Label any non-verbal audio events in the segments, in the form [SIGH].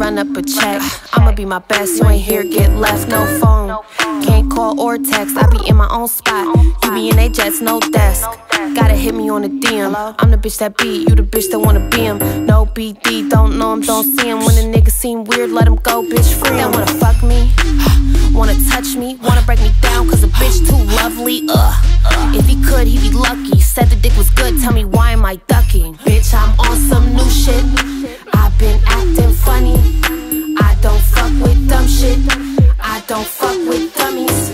run up a check. I'ma be my best, you ain't here, get left, no phone. Can't call or text, I be in my own spot. You be in a jets, no desk. Gotta hit me on the DM. I'm the bitch that beat, you the bitch that wanna be him. No BD, don't know him, don't see him. When a nigga seem weird, let him go, bitch, free him. Wanna fuck me? [SIGHS] Wanna touch me? Wanna break me down, cause a bitch too lovely? Ugh. If he could, he'd be lucky. Said the dick was good, tell me why am I ducking? Bitch, I'm on some new shit. Don't fuck with dummies.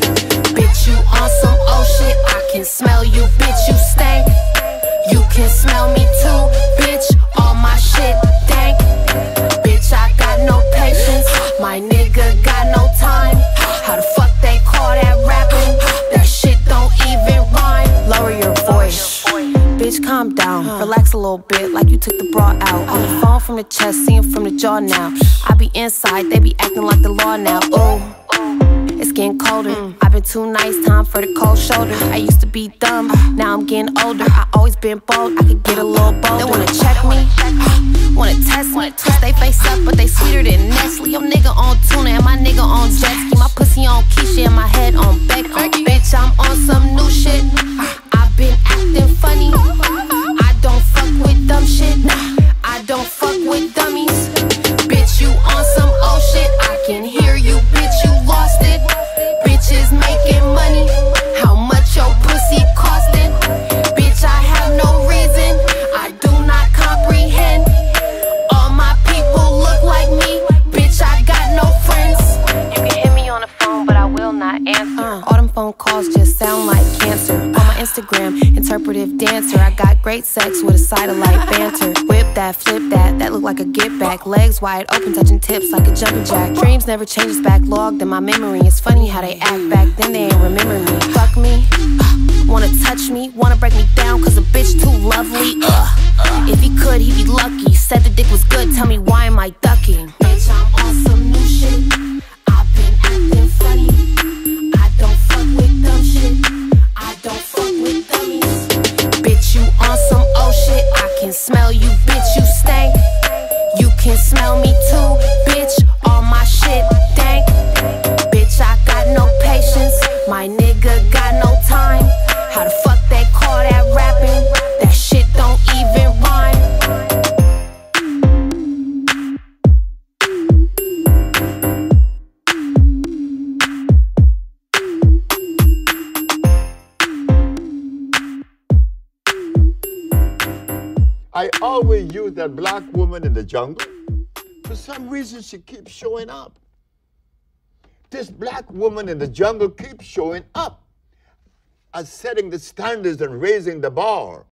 Bitch, you on some old shit. I can smell you, bitch, you stank. You can smell me too, bitch. All my shit dank. Bitch, I got no patience. My nigga got no time. How the fuck they call that rapping? That shit don't even rhyme. Lower your voice. Bitch, calm down. Relax a little bit, like you took the bra out. On the phone from the chest, seeing from the jaw now. I be inside, they be acting like the law now. Ooh. It's getting colder. I've been too nice, time for the cold shoulder. I used to be dumb, now I'm getting older. I always been bold, I could get a little bolder. Phone calls just sound like cancer. On my Instagram, interpretive dancer. I got great sex with a side of light banter. Whip that, flip that, that look like a get back. Legs wide open, touching tips like a jumping jack. Dreams never changes backlogged in my memory. It's funny how they act back then, they ain't remember me. Fuck me, uh, wanna touch me, wanna break me down, cause a bitch too lovely. Ugh. If he could, he'd be lucky. Said the dick was good, tell me why am I ducking? Can smell you, bitch, you stank. You can smell me too, I always use that black woman in the jungle. For some reason, she keeps showing up. This black woman in the jungle keeps showing up as setting the standards and raising the bar.